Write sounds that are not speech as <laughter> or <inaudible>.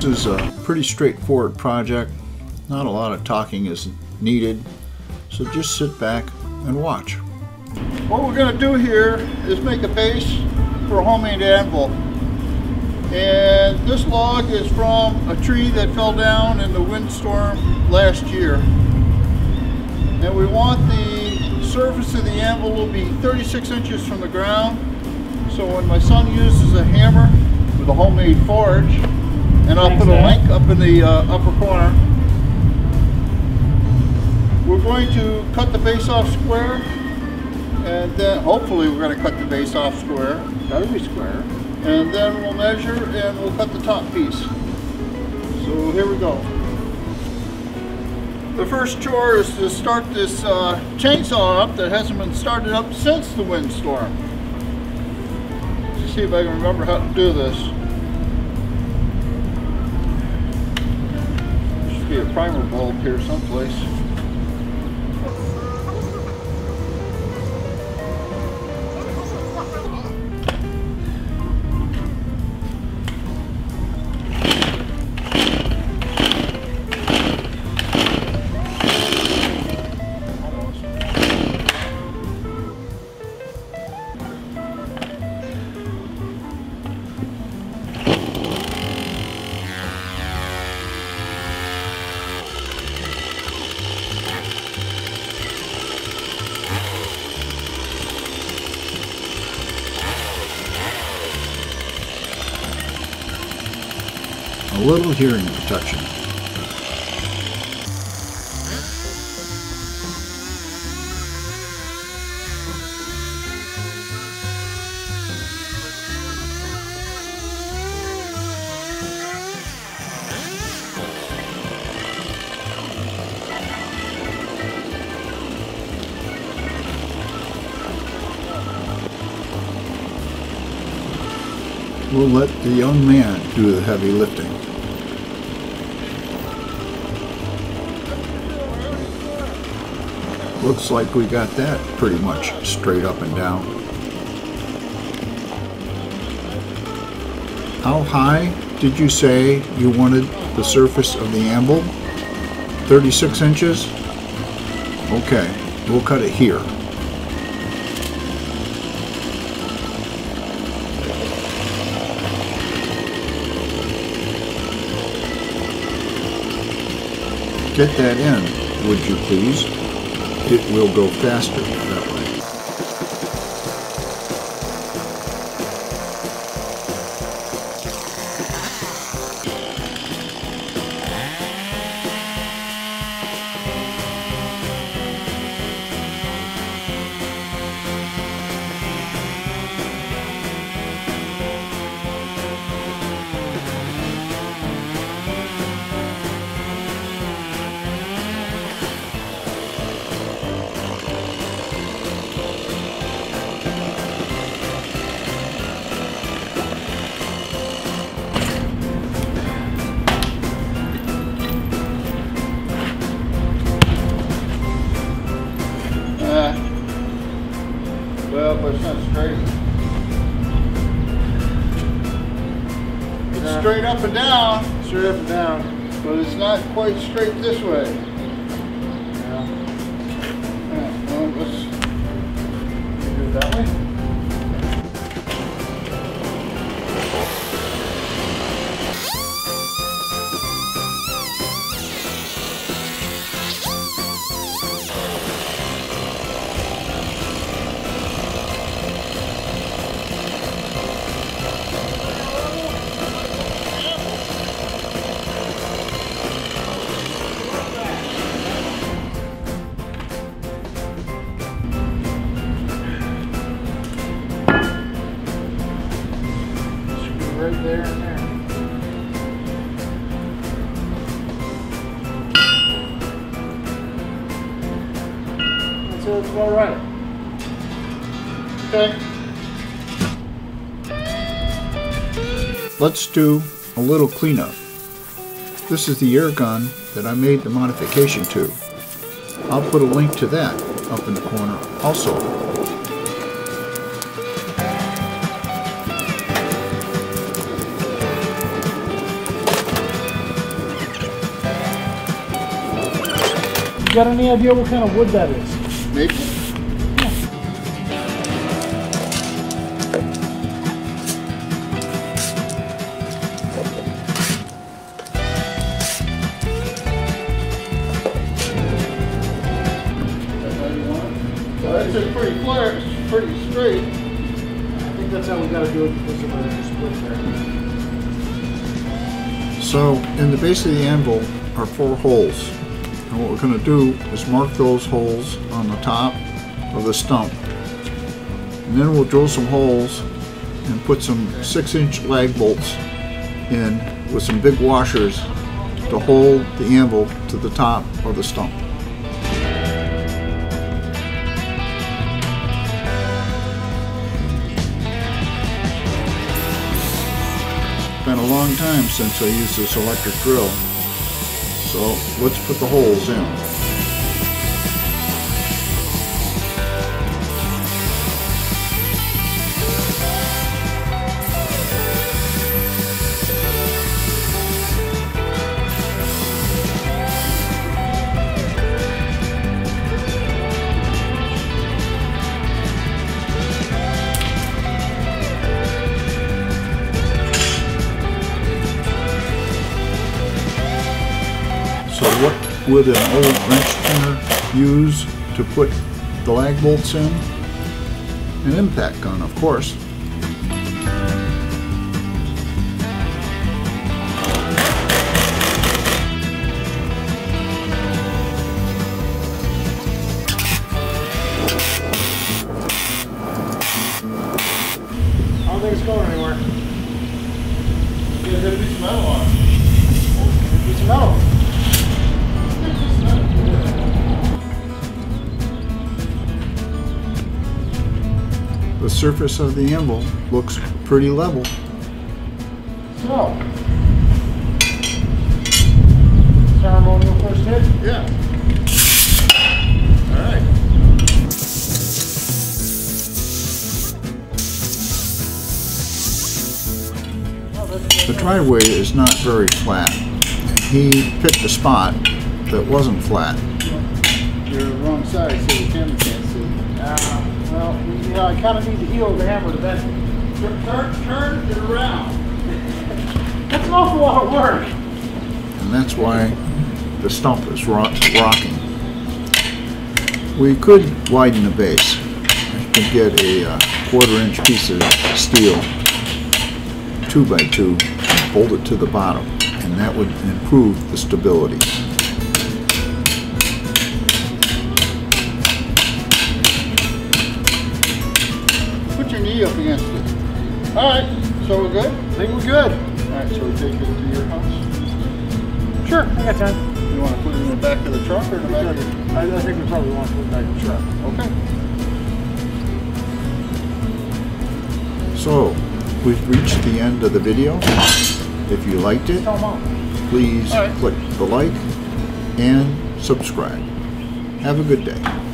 This is a pretty straightforward project. Not a lot of talking is needed, so just sit back and watch. What we're going to do here is make a base for a homemade anvil. And this log is from a tree that fell down in the windstorm last year. And we want the surface of the anvil to be 36 inches from the ground. So when my son uses a hammer with a homemade forge, and I'll put a link up in the uh, upper corner, we're going to cut the base off square and then hopefully we're going to cut the base off square. That'll be square. And then we'll measure and we'll cut the top piece. So here we go. The first chore is to start this uh, chainsaw up that hasn't been started up since the windstorm. Let's see if I can remember how to do this. A primer bulb here someplace. Little hearing protection. We'll let the young man do the heavy lifting. Looks like we got that pretty much straight up and down. How high did you say you wanted the surface of the anvil? 36 inches? Okay, we'll cut it here. Get that in, would you please? It will go faster that way. Straight up and down. Straight up and down. But it's not quite straight this way. Yeah. Yeah, well, let's do it that way. Okay. Let's do a little cleanup. This is the air gun that I made the modification to. I'll put a link to that up in the corner also. You got any idea what kind of wood that is? Maple? That's just pretty flat, it's pretty straight. I think that's how we gotta do it because of the split there. So in the base of the anvil are four holes. And what we're going to do is mark those holes on the top of the stump. And then we'll drill some holes and put some six inch lag bolts in with some big washers to hold the anvil to the top of the stump. It's been a long time since I used this electric drill. So let's put the holes in. Would an old wrench turner use to put the lag bolts in? An impact gun, of course. I don't think it's going anywhere. Get a piece of metal on it. Piece of metal. The surface of the anvil looks pretty level. So. Ceremonial first hit. Yeah. All right. The driveway is not very flat. He picked a spot that wasn't flat. You're wrong side, so the camera can't see. Uh, well, you know, I kind of need the heel of the hammer to bend it. Turn, turn, it around. <laughs> That's an awful lot of work. and that's why the stump is ro- rocking. We could widen the base. We could get a uh, quarter inch piece of steel, two by two, and bolt it to the bottom, and that would improve the stability. Put up against it. All right, so we're good? I think we're good. All right, so we take it to your house. Sure, I got time. You want to put it in the back of the truck or in the back of the... I, I think we probably want to put it back in the truck. Okay. So, we've reached the end of the video. If you liked it, please All right. click the like and subscribe. Have a good day.